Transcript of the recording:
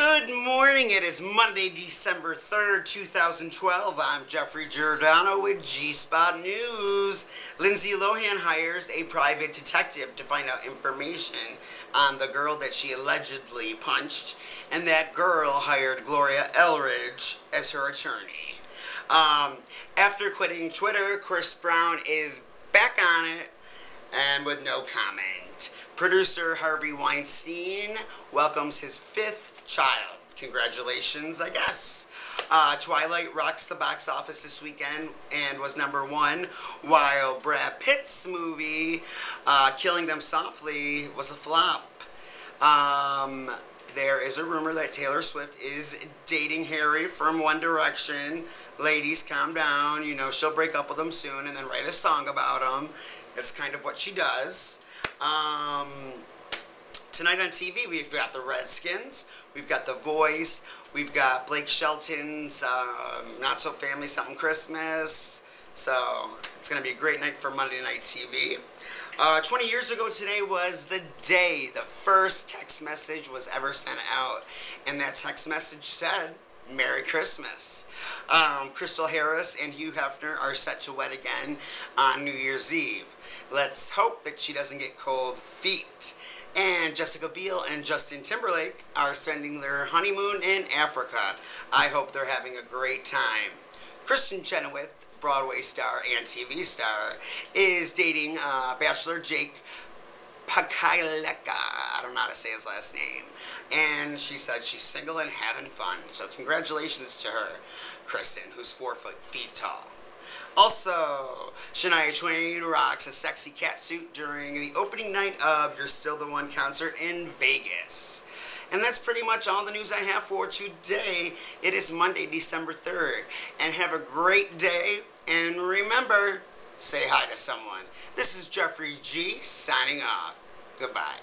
Good morning. It is Monday, December 3rd, 2012. I'm Jeffrey Giordano with G Spot News. Lindsay Lohan hires a private detective to find out information on the girl that she allegedly punched, and that girl hired Gloria Allred as her attorney. Um, after quitting Twitter, Chris Brown is back on it and with no comment. Producer Harvey Weinstein welcomes his fifth child. Congratulations, I guess. Uh, Twilight rocks the box office this weekend and was number one, while Brad Pitt's movie, uh, Killing Them Softly, was a flop. Um, there is a rumor that Taylor Swift is dating Harry from One Direction. Ladies, calm down. You know, she'll break up with him soon and then write a song about him. That's kind of what she does. Um, tonight on TV, we've got the Redskins, we've got The Voice, we've got Blake Shelton's um, Not So Family Something Christmas. So it's going to be a great night for Monday Night TV. Uh, 20 years ago today was the day the first text message was ever sent out. And that text message said, Merry Christmas. Um, Crystal Harris and Hugh Hefner are set to wed again on New Year's Eve. Let's hope that she doesn't get cold feet. And Jessica Biel and Justin Timberlake are spending their honeymoon in Africa. I hope they're having a great time. Kristin Chenoweth, Broadway star and TV star, is dating uh, Bachelor Jake Pakaleka. I don't know how to say his last name. And she said she's single and having fun. So congratulations to her, Kristin, who's four foot feet tall. Also, Shania Twain rocks a sexy catsuit during the opening night of You're Still the One concert in Vegas. And that's pretty much all the news I have for today. It is Monday, December 3rd. And have a great day. And remember, say hi to someone. This is Jeffrey G signing off. Goodbye.